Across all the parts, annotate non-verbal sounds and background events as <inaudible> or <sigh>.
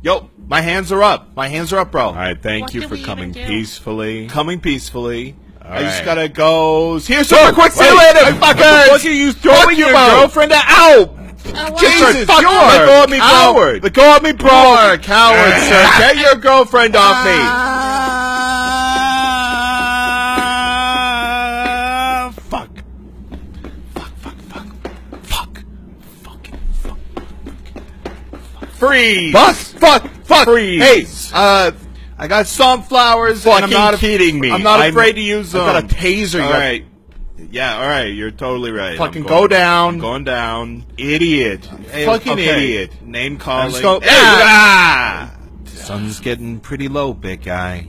Yo, my hands are up. My hands are up, bro. All right, thank What you for coming peacefully. Coming peacefully. I just gotta go. Here's super quick. See wait, you later, wait, fuckers. what are you throwing you, your bro. girlfriend out? Oh, wow. Jesus, fuck you're a Let go of me, bro. coward. Let go of me, bro. You're a coward, Ah. sir. Get your girlfriend off me. Ah, fuck. Fuck, fuck, fuck. Fuck. Fucking fuck. Freeze. Fuck, fuck, fuck. Freeze. Hey, uh, I got sunflowers. and I'm not kidding me. I'm not I'm- afraid to use them. I've got a taser. All you got- right. Yeah, all right. You're totally right. Fucking I'm go down. I'm going down. Idiot. Hey, Fucking okay. idiot. Name calling. just go- Hey, Ah! Sun's getting pretty low, big guy.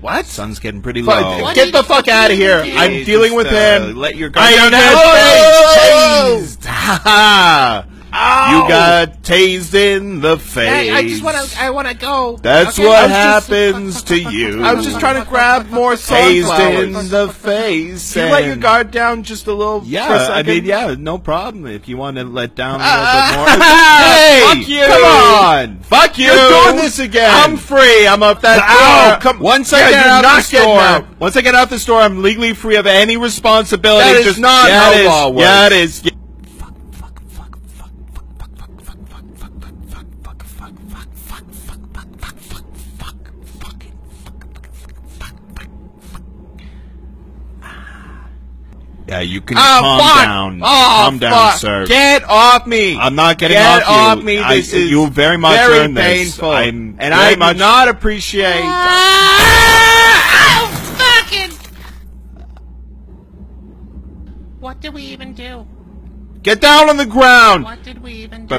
What? Sun's getting pretty Fuck, low. What get the fuck out of here. I'm dealing with Just, uh, him. Let your I guard am down. tased. Tased. Ha ha. You got tased in the face. Hey, I just wanna, I wanna go. That's Okay, what was just- happens to you. <laughs> I was just trying to grab more tased in the face. You let your guard down just a little. Yeah, for a I mean, yeah, no problem. If you want to let down a little Ah, bit more. <laughs> hey, fuck you! Come on, Fuck you! You're doing this again. I'm free. I'm up that Ow, door. come- Once Yeah, I get you're out the store, out. once I get out the store, I'm legally free of any responsibility. That is Just, not yeah, how law works. Yeah, it is. Yeah. Yeah, you can Ah, calm fuck. down. Oh, calm down, fuck. sir. Get off me. I'm not getting Get off you. off me. I- This is you very much very earned this. painful, I'm and very I much- do not appreciate. Ah, fucking. What did we even do? Get down on the ground. What did we even do?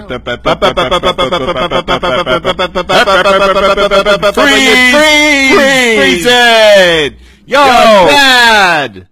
Freeze! Freeze! Freeze it! Yo, bad.